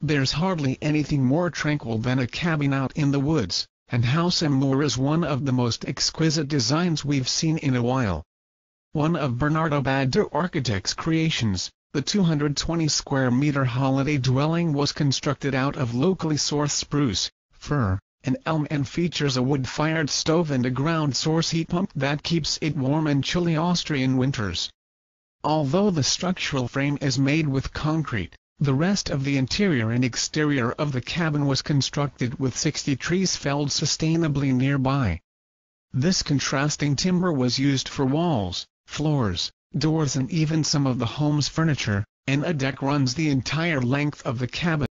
There's hardly anything more tranquil than a cabin out in the woods, and House Moore is one of the most exquisite designs we've seen in a while. One of Bernardo Bader Architects' creations, the 220 square meter holiday dwelling was constructed out of locally sourced spruce, fir, and elm and features a wood-fired stove and a ground-source heat pump that keeps it warm in chilly Austrian winters. Although the structural frame is made with concrete, the rest of the interior and exterior of the cabin was constructed with 60 trees felled sustainably nearby. This contrasting timber was used for walls, floors, doors and even some of the home's furniture, and a deck runs the entire length of the cabin.